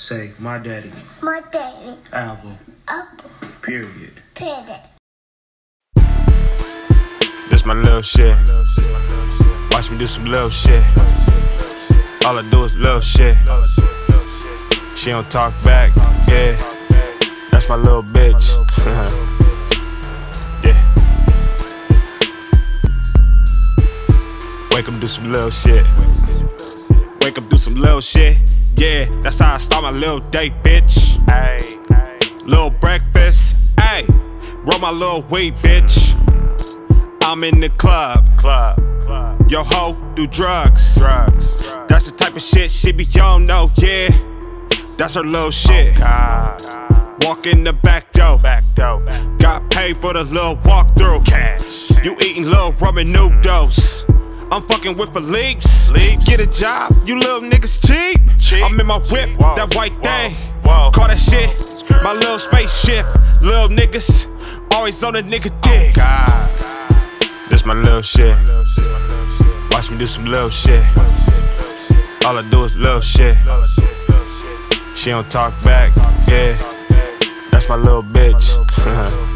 Say, my daddy. My daddy. Album. Apple. Period. Period. This my love shit. Watch me do some love shit. All I do is love shit. She don't talk back, yeah. That's my little bitch. yeah. Wake up, do some little shit. Wake up, do some little shit. Yeah, that's how I start my little day, bitch. Hey, little breakfast. Hey, roll my little weed, bitch. I'm in the club. Club. club. Yo ho, do drugs. Drugs. That's the type of shit she be on, no, yeah. That's her little shit. Oh, Walk in the back door. Back door. Got paid for the little walkthrough. Cash. You eating little ramen noodles. I'm fucking with Philippe's. Get a job, you little niggas cheap. cheap. I'm in my whip, Whoa. that white thing. Whoa. Call that shit my little spaceship. Little niggas always on a nigga dick. Oh, this my little shit. Watch me do some little shit. All I do is little shit. She don't talk back, yeah. That's my little bitch.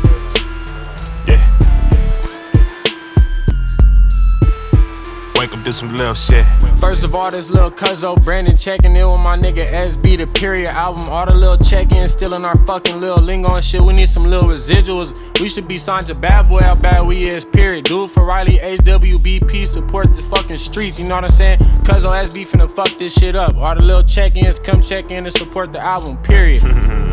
wake up, do some little shit. First of all, this little cuzzo Brandon checking in with my nigga SB, the period album. All the little check-ins, still in our fucking little lingo and shit. We need some little residuals. We should be signed to Bad Boy, how bad we is, period. It for Riley, HWBP, support the fucking streets, you know what I'm saying? Cuzzo SB finna fuck this shit up. All the little check-ins, come check in and support the album, period.